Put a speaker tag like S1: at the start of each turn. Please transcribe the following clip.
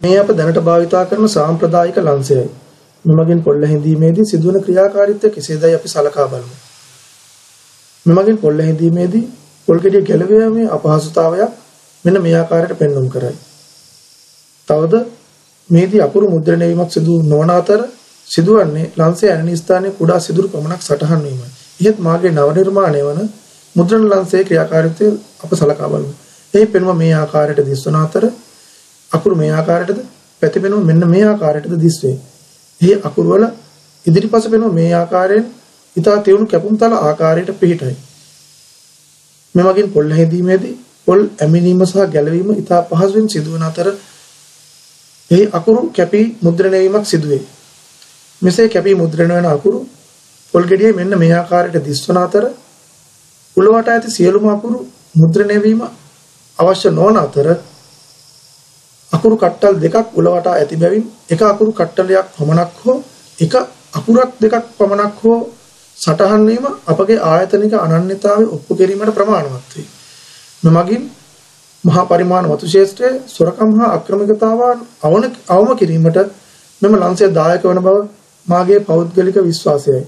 S1: මේ අප දැනට භාවිතා කරන සාම්ප්‍රදායික ලන්සයයි. මෙමගින් පොල්ල හැඳීමේදී සිදුවන ක්‍රියාකාරීත්වය කෙසේදයි අපි සලකා බලමු. මෙමගින් පොල්ල හැඳීමේදී පොල් ගෙඩිය ගැලවීමේ අපහසුතාවයක් මෙන්න මේ ආකාරයට පෙන්වුම් කරයි. තවද මේදී අකුරු මුද්‍රණය වීමක් සිදු නොවන අතර සිදුවන්නේ ලන්සේ ඇනනි ස්ථානයේ කුඩා සිදුරු පමණක් සටහන් වීමයි. ඉහත් මාගේ නව නිර්මාණය වන මුද්‍රණ ලන්සේ ක්‍රියාකාරීත්වය අප සලකා බලමු. එහි පෙනුම මේ ආකාරයට දිස්වන අතර අකුරු මේ ආකාරයටද පැතිපෙනුම මෙන්න මේ ආකාරයටද දිස්වේ. එහි අකුරු වල ඉදිරිපස පෙනුම මේ ආකාරයෙන් ඊතා තියුණු කැපුම්තල ආකාරයට පිහිටයි. මෙමගින් පොල් හැදීමේදී පොල් ඇමිනීම සහ ගැලවීම ඊතා පහසුවෙන් සිදුවන අතර එහි අකුරු කැපී මුද්‍රණය වීමක් සිදුවේ. මෙසේ කැපී මුද්‍රණය වන අකුරු පොල් ගෙඩියේ මෙන්න මේ ආකාරයට දිස්වන අතර උලවට ඇති සියලුම අකුරු මුද්‍රණය වීම අවශ්‍ය නොවන අතර අකුරු කට්ටල් දෙකක් උලවටා ඇති බැවින් එක අකුරු කට්ටලයක් පමණක් හෝ එක අකුරක් දෙකක් පමණක් හෝ සටහන් වීම අපගේ ආයතනික අනන්‍යතාවය ඔප්පු කිරීමට ප්‍රමාණවත් වේ. මෙමගින් මහා පරිමාණ වතු ශේෂ්ත්‍රයේ සොරකම් හා අක්‍රමිකතාවන් අවම කිරීමට මෙම ලංසය දායක වන බව මාගේ පෞද්ගලික විශ්වාසයයි.